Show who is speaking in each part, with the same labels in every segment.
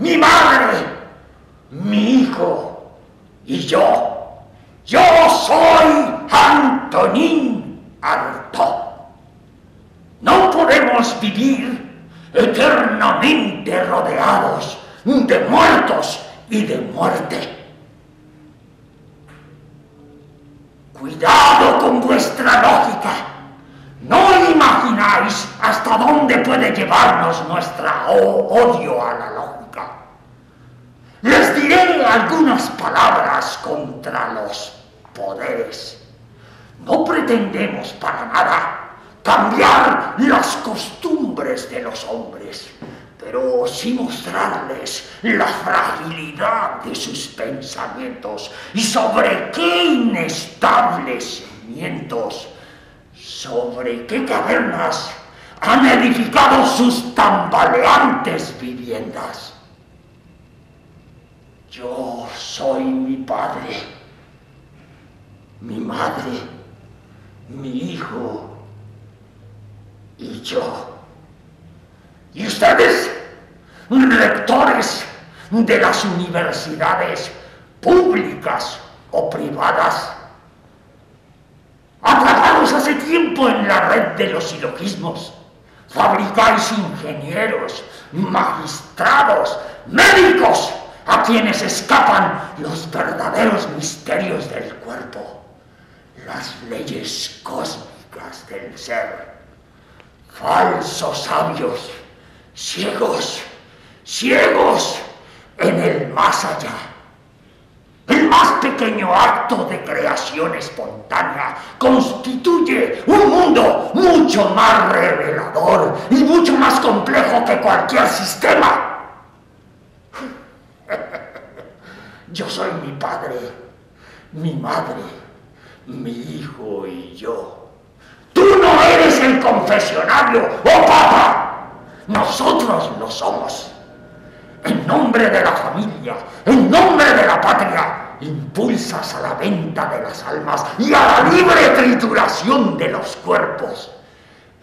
Speaker 1: mi madre, mi hijo y yo. Yo soy Antonín Artaud. No podemos vivir eternamente rodeados de muertos y de muerte. Cuidado con vuestra lógica. No imagináis hasta dónde puede llevarnos nuestra odio a la lógica. Diré algunas palabras contra los poderes. No pretendemos para nada cambiar las costumbres de los hombres, pero sí mostrarles la fragilidad de sus pensamientos y sobre qué inestables cimientos, sobre qué cavernas han edificado sus tambaleantes viviendas. Yo soy mi padre, mi madre, mi hijo y yo. Y ustedes, rectores de las universidades públicas o privadas, atrapados hace tiempo en la red de los silogismos, fabricáis ingenieros, magistrados, médicos, a quienes escapan los verdaderos misterios del cuerpo, las leyes cósmicas del ser. Falsos sabios ciegos, ciegos en el más allá. El más pequeño acto de creación espontánea constituye un mundo mucho más revelador y mucho más complejo que cualquier sistema. Yo soy mi padre, mi madre, mi hijo y yo. Tú no eres el confesionario, oh papa. Nosotros lo somos. En nombre de la familia, en nombre de la patria, impulsas a la venta de las almas y a la libre trituración de los cuerpos.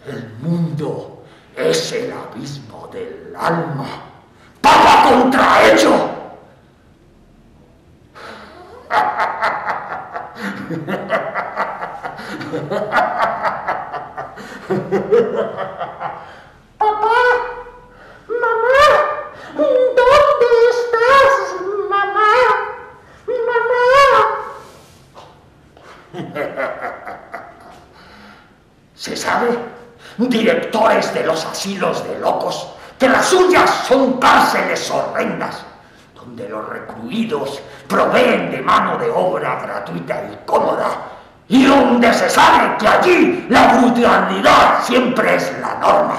Speaker 1: El mundo es el abismo del alma. Papa contrahecho.
Speaker 2: Papá, mamá, ¿dónde estás, mamá? Mamá.
Speaker 1: Se sabe, directores de los asilos de locos, que las suyas son cárceles horrendas, donde los recluidos proveen de mano de obra gratuita y cómoda, y donde se sabe que allí la brutalidad siempre es la norma.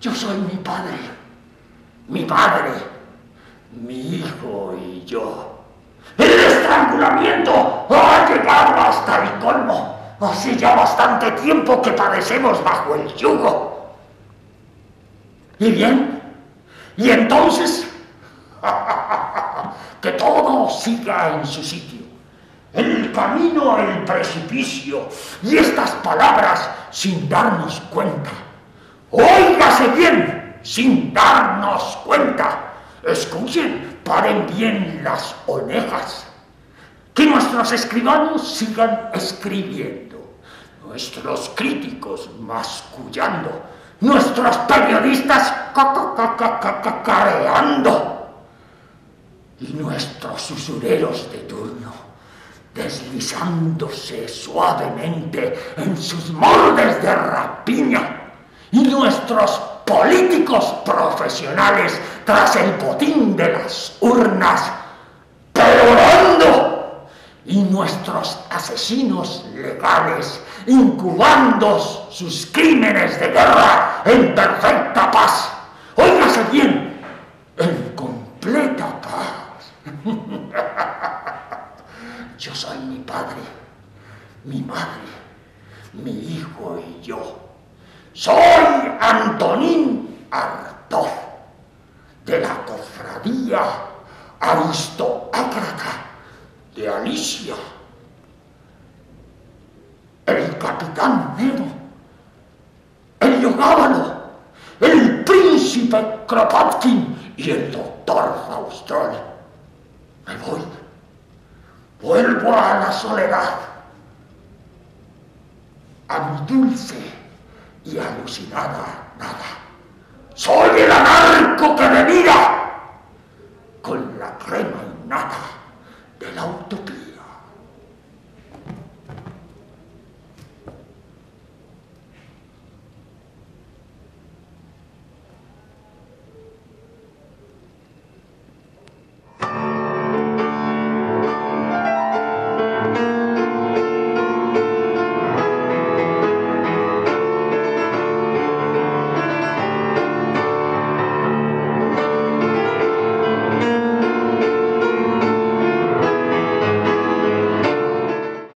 Speaker 1: Yo soy mi padre, mi madre, mi hijo y yo. El estrangulamiento ha llegado hasta el colmo. Hace ya bastante tiempo que padecemos bajo el yugo. ¿Y bien? ¿Y entonces? que todo siga en su sitio. El camino al precipicio y estas palabras sin darnos cuenta Óigase bien, sin darnos cuenta. Escuchen, paren bien las orejas. Que nuestros escribanos sigan escribiendo, nuestros críticos mascullando, nuestros periodistas cacareando y nuestros usureros de turno deslizándose suavemente en sus moldes de rapiña. Y nuestros políticos profesionales tras el botín de las urnas, perorando, y nuestros asesinos legales incubando sus crímenes de guerra en perfecta paz. Óigase bien, en completa paz. Yo soy mi padre, mi madre, mi hijo y yo soy Antonín Artaud, de la cofradía aristócrata de Alicia. El capitán Nemo, el yogábalo, el príncipe Kropotkin y el doctor Faustroni. Me voy. Vuelvo a la soledad. Dulce y alucinada nada. Soy el anarco que me mira